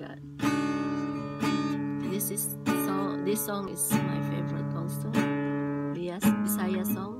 god this is song this song is my favorite also yes bisaya song